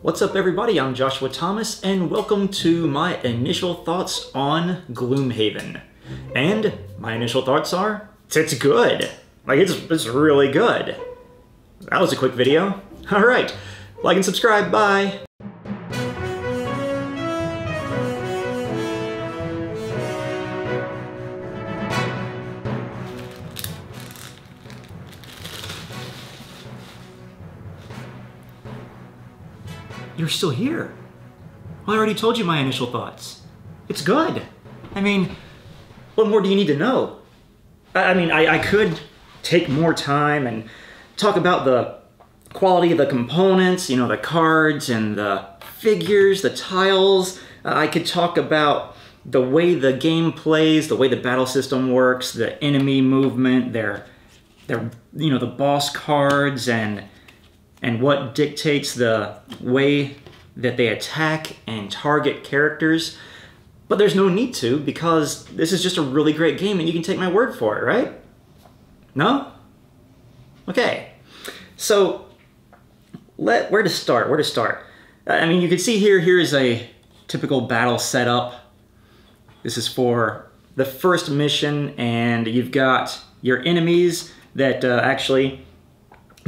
What's up, everybody? I'm Joshua Thomas, and welcome to my initial thoughts on Gloomhaven. And my initial thoughts are it's good. Like, it's, it's really good. That was a quick video. All right, like and subscribe. Bye. You're still here. Well, I already told you my initial thoughts. It's good. I mean, what more do you need to know? I, I mean, I, I could take more time and talk about the quality of the components, you know, the cards and the figures, the tiles. Uh, I could talk about the way the game plays, the way the battle system works, the enemy movement, their, their, you know, the boss cards and and what dictates the way that they attack and target characters. But there's no need to because this is just a really great game and you can take my word for it, right? No? Okay. So, let where to start? Where to start? I mean, you can see here, here is a typical battle setup. This is for the first mission and you've got your enemies that uh, actually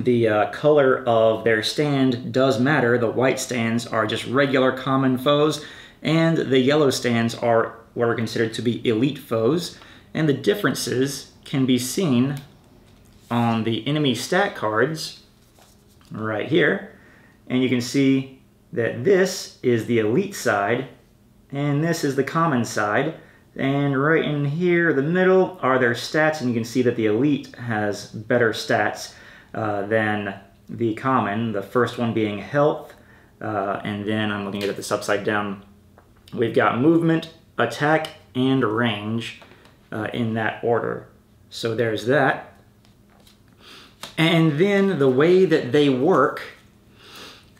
the uh, color of their stand does matter. The white stands are just regular common foes, and the yellow stands are what are considered to be elite foes. And the differences can be seen on the enemy stat cards right here. And you can see that this is the elite side, and this is the common side. And right in here, the middle, are their stats, and you can see that the elite has better stats uh, than the common, the first one being health, uh, and then I'm looking at this upside down. We've got movement, attack, and range uh, in that order. So there's that. And then the way that they work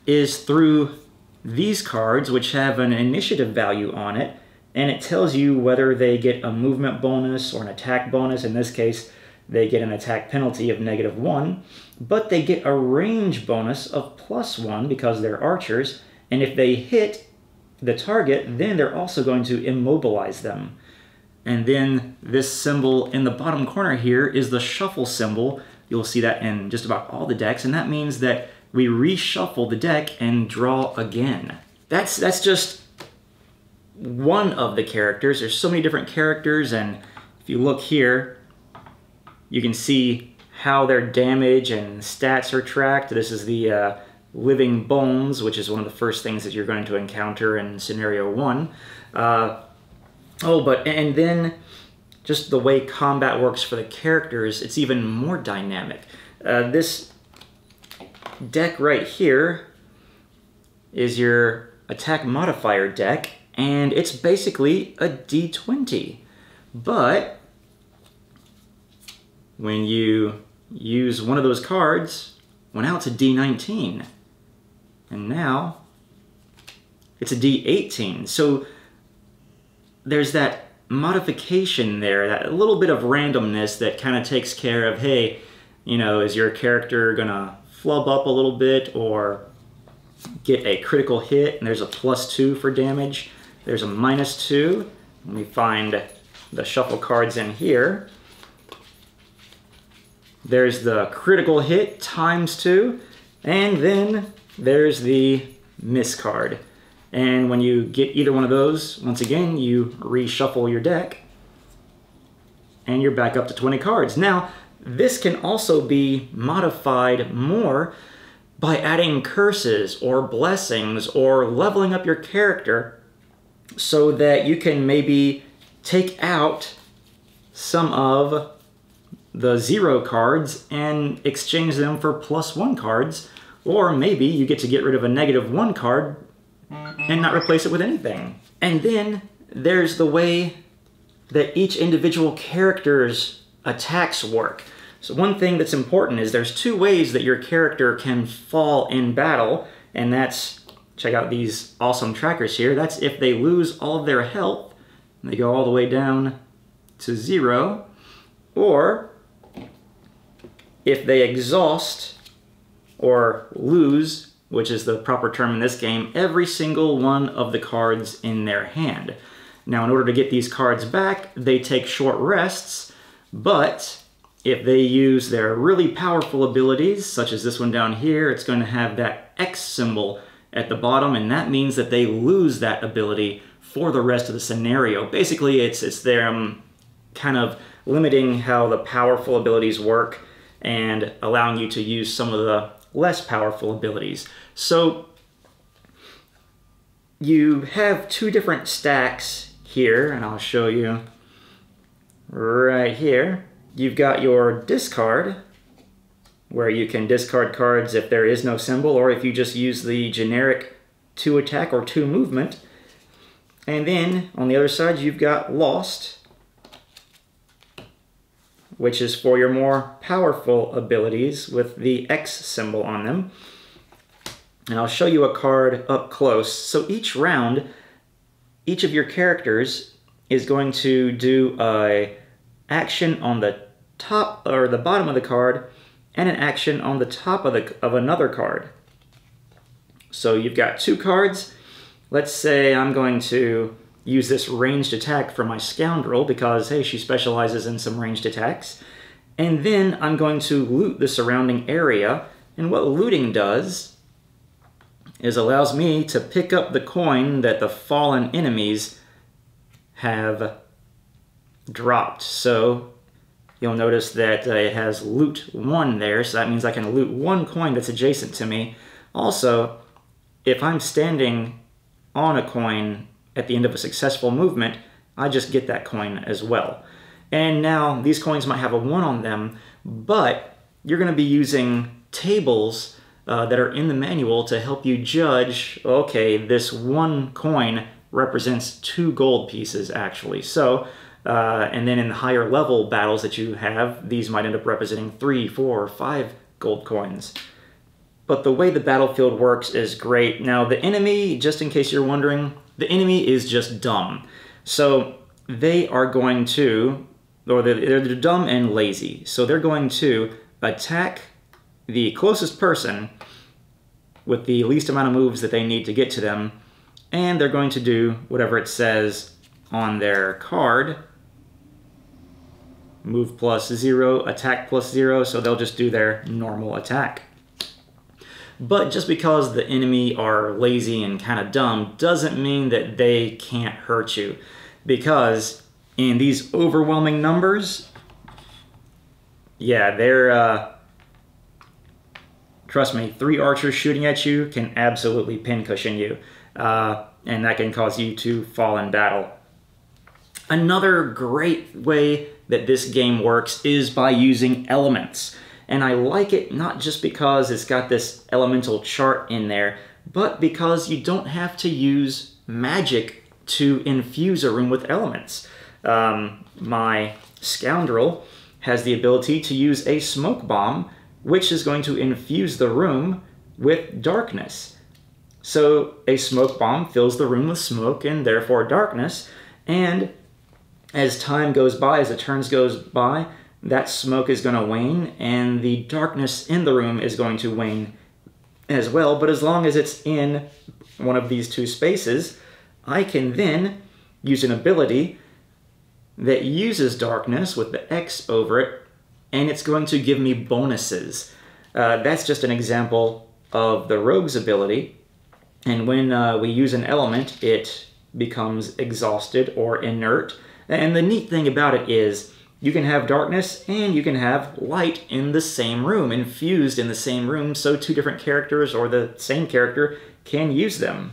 is through these cards, which have an initiative value on it, and it tells you whether they get a movement bonus or an attack bonus. In this case, they get an attack penalty of negative one, but they get a range bonus of plus one because they're archers, and if they hit the target, then they're also going to immobilize them. And then this symbol in the bottom corner here is the shuffle symbol. You'll see that in just about all the decks, and that means that we reshuffle the deck and draw again. That's, that's just one of the characters. There's so many different characters, and if you look here, you can see how their damage and stats are tracked. This is the uh, living bones, which is one of the first things that you're going to encounter in scenario one. Uh, oh, but and then just the way combat works for the characters, it's even more dynamic. Uh, this deck right here is your attack modifier deck, and it's basically a d20. But when you use one of those cards, well now it's a D19. And now it's a D18. So there's that modification there, that little bit of randomness that kind of takes care of, hey, you know, is your character gonna flub up a little bit or get a critical hit and there's a plus two for damage. There's a minus two. Let me find the shuffle cards in here. There's the critical hit times two, and then there's the miss card. And when you get either one of those, once again, you reshuffle your deck, and you're back up to 20 cards. Now, this can also be modified more by adding curses or blessings or leveling up your character so that you can maybe take out some of the zero cards and exchange them for plus one cards, or maybe you get to get rid of a negative one card and not replace it with anything. And then there's the way that each individual character's attacks work. So one thing that's important is there's two ways that your character can fall in battle, and that's, check out these awesome trackers here, that's if they lose all of their health, and they go all the way down to zero, or if they exhaust or lose which is the proper term in this game, every single one of the cards in their hand. Now, in order to get these cards back, they take short rests, but if they use their really powerful abilities, such as this one down here, it's going to have that X symbol at the bottom, and that means that they lose that ability for the rest of the scenario. Basically, it's, it's them kind of limiting how the powerful abilities work and allowing you to use some of the less powerful abilities. So you have two different stacks here, and I'll show you right here. You've got your discard, where you can discard cards if there is no symbol, or if you just use the generic two attack or two movement. And then on the other side, you've got lost, which is for your more powerful abilities with the X symbol on them. And I'll show you a card up close. So each round, each of your characters is going to do a action on the top or the bottom of the card and an action on the top of, the, of another card. So you've got two cards. Let's say I'm going to use this ranged attack for my Scoundrel because, hey, she specializes in some ranged attacks. And then I'm going to loot the surrounding area. And what looting does is allows me to pick up the coin that the fallen enemies have dropped. So you'll notice that uh, it has loot 1 there, so that means I can loot one coin that's adjacent to me. Also, if I'm standing on a coin at the end of a successful movement, I just get that coin as well. And now these coins might have a 1 on them, but you're going to be using tables uh, that are in the manual to help you judge, okay, this one coin represents two gold pieces actually. So, uh, and then in the higher level battles that you have, these might end up representing three, four, five gold coins. But the way the battlefield works is great. Now, the enemy, just in case you're wondering, the enemy is just dumb. So they are going to, or they're, they're dumb and lazy. So they're going to attack the closest person with the least amount of moves that they need to get to them, and they're going to do whatever it says on their card. Move plus zero, attack plus zero, so they'll just do their normal attack. But just because the enemy are lazy and kind of dumb doesn't mean that they can't hurt you. Because in these overwhelming numbers, yeah, they're, uh, trust me, three archers shooting at you can absolutely pincushion you. Uh, and that can cause you to fall in battle. Another great way that this game works is by using elements. And I like it not just because it's got this elemental chart in there, but because you don't have to use magic to infuse a room with elements. Um, my scoundrel has the ability to use a smoke bomb, which is going to infuse the room with darkness. So a smoke bomb fills the room with smoke and therefore darkness, and as time goes by, as the turns goes by, that smoke is going to wane and the darkness in the room is going to wane as well. But as long as it's in one of these two spaces, I can then use an ability that uses darkness with the X over it, and it's going to give me bonuses. Uh, that's just an example of the rogue's ability. And when uh, we use an element, it becomes exhausted or inert. And the neat thing about it is you can have darkness and you can have light in the same room, infused in the same room, so two different characters or the same character can use them.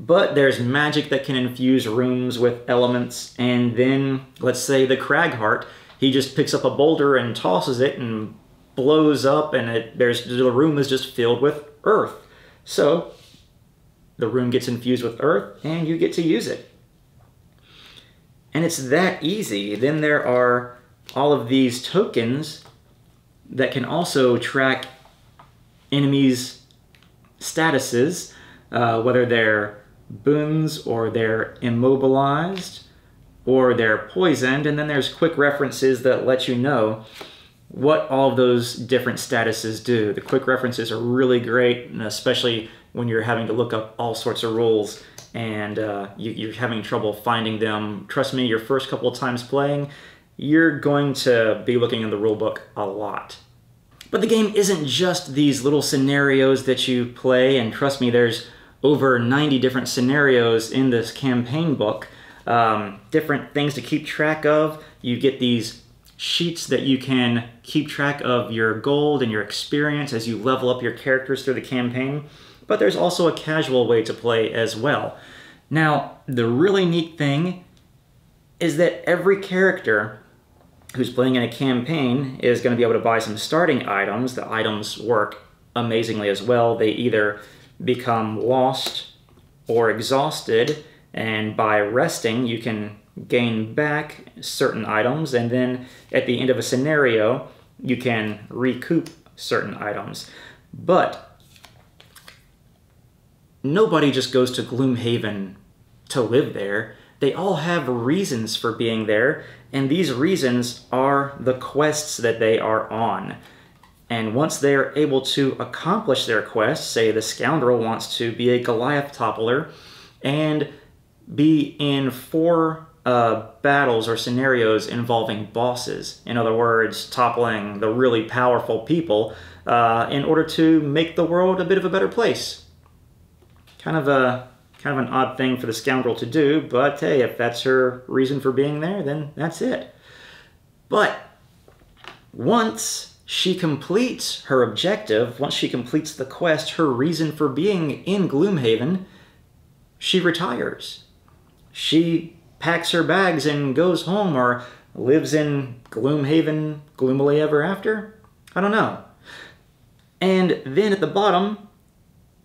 But there's magic that can infuse rooms with elements, and then, let's say the Cragheart, he just picks up a boulder and tosses it and blows up, and it, there's the room is just filled with earth. So, the room gets infused with earth, and you get to use it. And it's that easy. Then there are all of these tokens that can also track enemies' statuses, uh, whether they're boons or they're immobilized or they're poisoned. And then there's quick references that let you know what all of those different statuses do. The quick references are really great, and especially when you're having to look up all sorts of rules and uh, you, are having trouble finding them. Trust me, your first couple of times playing, you're going to be looking in the rulebook a lot. But the game isn't just these little scenarios that you play, and trust me, there's over 90 different scenarios in this campaign book. Um, different things to keep track of. You get these sheets that you can keep track of your gold and your experience as you level up your characters through the campaign. But there's also a casual way to play as well. Now, the really neat thing is that every character who's playing in a campaign is going to be able to buy some starting items. The items work amazingly as well. They either become lost or exhausted, and by resting, you can gain back certain items, and then at the end of a scenario, you can recoup certain items. But nobody just goes to Gloomhaven to live there. They all have reasons for being there, and these reasons are the quests that they are on. And once they are able to accomplish their quest, say the scoundrel wants to be a Goliath toppler and be in four uh, battles or scenarios involving bosses. In other words, toppling the really powerful people uh, in order to make the world a bit of a better place. Kind of a kind of an odd thing for the scoundrel to do, but hey, if that's her reason for being there, then that's it. But once she completes her objective, once she completes the quest, her reason for being in Gloomhaven, she retires. She packs her bags and goes home or lives in Gloomhaven gloomily ever after? I don't know. And then at the bottom,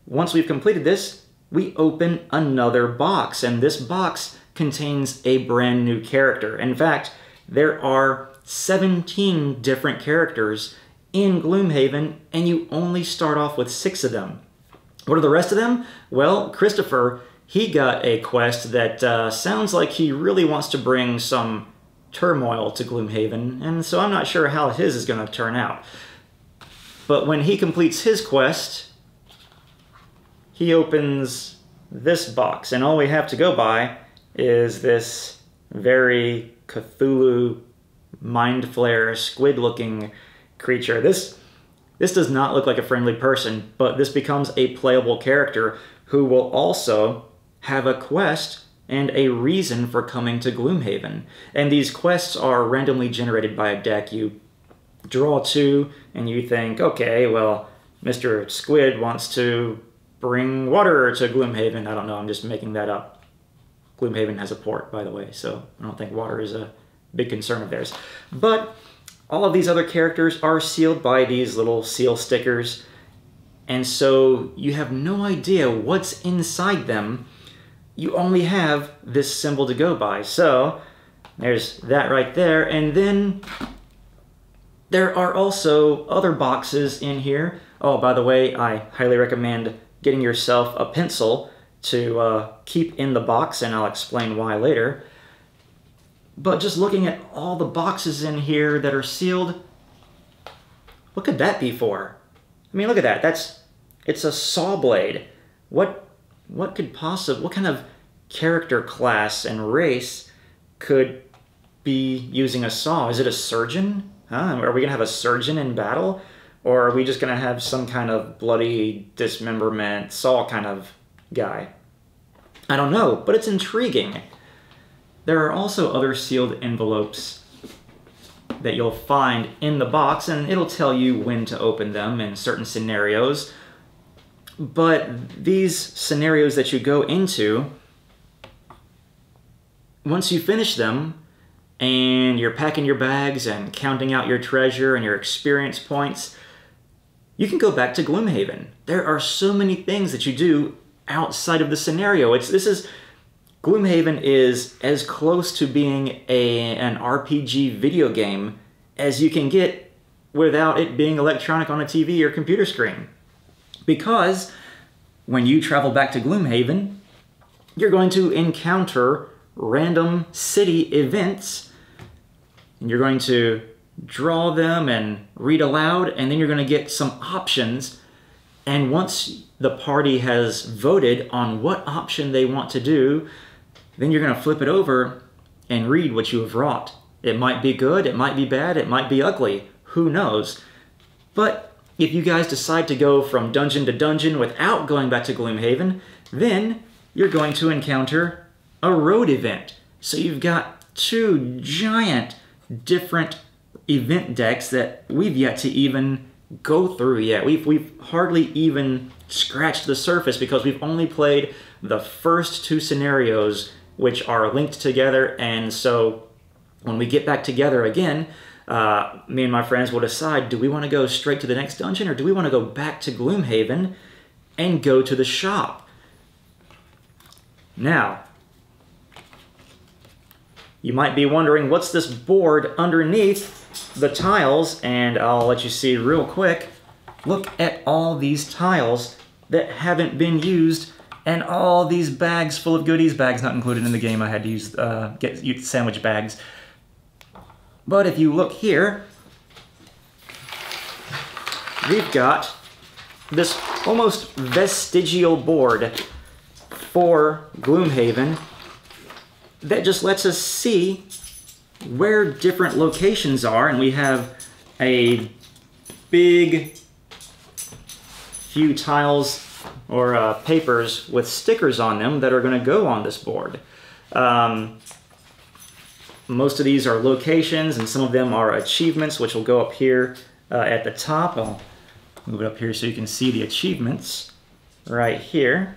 once we've completed this, we open another box, and this box contains a brand new character. In fact, there are 17 different characters in Gloomhaven, and you only start off with six of them. What are the rest of them? Well, Christopher, he got a quest that uh, sounds like he really wants to bring some turmoil to Gloomhaven, and so I'm not sure how his is going to turn out. But when he completes his quest, he opens this box, and all we have to go by is this very Cthulhu mind flayer squid looking creature. This this does not look like a friendly person, but this becomes a playable character who will also have a quest and a reason for coming to Gloomhaven. And these quests are randomly generated by a deck. You draw two, and you think, okay, well, Mr. Squid wants to bring water to Gloomhaven. I don't know, I'm just making that up. Gloomhaven has a port, by the way, so I don't think water is a big concern of theirs. But all of these other characters are sealed by these little seal stickers, and so you have no idea what's inside them. You only have this symbol to go by. So there's that right there, and then there are also other boxes in here. Oh, by the way, I highly recommend getting yourself a pencil to uh, keep in the box, and I'll explain why later. But just looking at all the boxes in here that are sealed, what could that be for? I mean, look at that. That's it's a saw blade. What what could possibly what kind of character class and race could be using a saw? Is it a surgeon? Huh? Are we gonna have a surgeon in battle? Or are we just to have some kind of bloody dismemberment, saw kind of guy? I don't know, but it's intriguing. There are also other sealed envelopes that you'll find in the box, and it'll tell you when to open them in certain scenarios. But these scenarios that you go into, once you finish them, and you're packing your bags and counting out your treasure and your experience points, you can go back to Gloomhaven. There are so many things that you do outside of the scenario. It's this is Gloomhaven is as close to being a an RPG video game as you can get without it being electronic on a TV or computer screen. Because when you travel back to Gloomhaven, you're going to encounter random city events and you're going to draw them and read aloud, and then you're going to get some options. And once the party has voted on what option they want to do, then you're going to flip it over and read what you have wrought. It might be good, it might be bad, it might be ugly, who knows. But if you guys decide to go from dungeon to dungeon without going back to Gloomhaven, then you're going to encounter a road event. So you've got two giant different event decks that we've yet to even go through yet. We've, we've hardly even scratched the surface because we've only played the first two scenarios which are linked together and so when we get back together again, uh, me and my friends will decide, do we want to go straight to the next dungeon or do we want to go back to Gloomhaven and go to the shop? Now, you might be wondering, what's this board underneath the tiles? And I'll let you see real quick. Look at all these tiles that haven't been used and all these bags full of goodies. Bags not included in the game. I had to use uh, get sandwich bags. But if you look here, we've got this almost vestigial board for Gloomhaven that just lets us see where different locations are, and we have a big few tiles or uh, papers with stickers on them that are going to go on this board. Um, most of these are locations and some of them are achievements, which will go up here uh, at the top. I'll move it up here so you can see the achievements right here.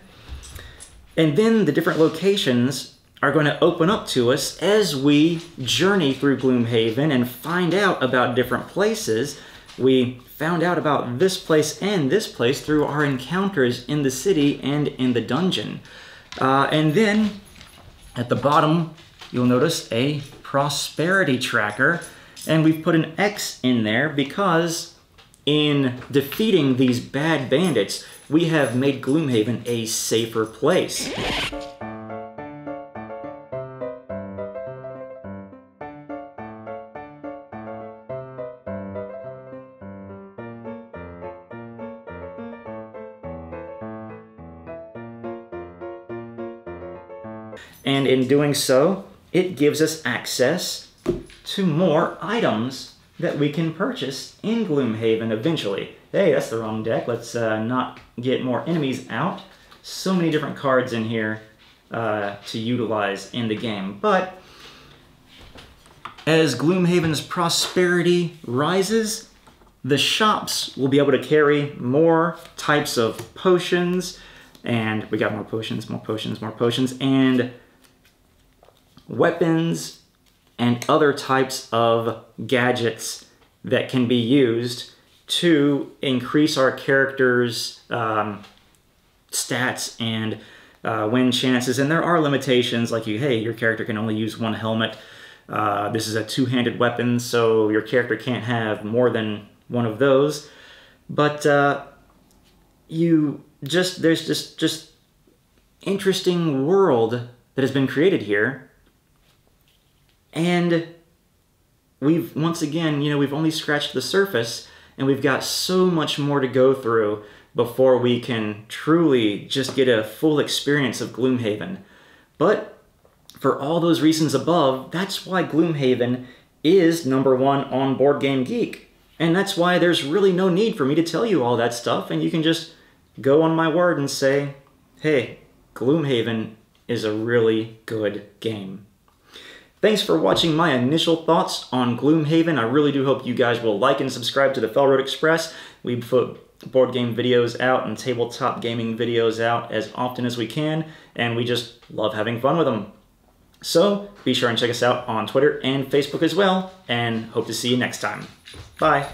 And then the different locations are going to open up to us as we journey through Gloomhaven and find out about different places. We found out about this place and this place through our encounters in the city and in the dungeon. Uh, and then at the bottom, you'll notice a prosperity tracker. And we've put an X in there because in defeating these bad bandits, we have made Gloomhaven a safer place. And in doing so, it gives us access to more items that we can purchase in Gloomhaven eventually. Hey, that's the wrong deck. Let's uh, not get more enemies out. So many different cards in here uh, to utilize in the game. But as Gloomhaven's prosperity rises, the shops will be able to carry more types of potions, and we got more potions, more potions, more potions, and weapons, and other types of gadgets that can be used to increase our character's um, stats and uh, win chances. And there are limitations, like you, hey, your character can only use one helmet. Uh, this is a two-handed weapon, so your character can't have more than one of those. But uh, you just there's just just interesting world that has been created here and we've, once again, you know, we've only scratched the surface and we've got so much more to go through before we can truly just get a full experience of Gloomhaven. But for all those reasons above, that's why Gloomhaven is number one on Board Game Geek. And that's why there's really no need for me to tell you all that stuff, and you can just go on my word and say, hey, Gloomhaven is a really good game. Thanks for watching my initial thoughts on Gloomhaven. I really do hope you guys will like and subscribe to the Failroad Express. We put board game videos out and tabletop gaming videos out as often as we can, and we just love having fun with them. So be sure and check us out on Twitter and Facebook as well, and hope to see you next time. Bye.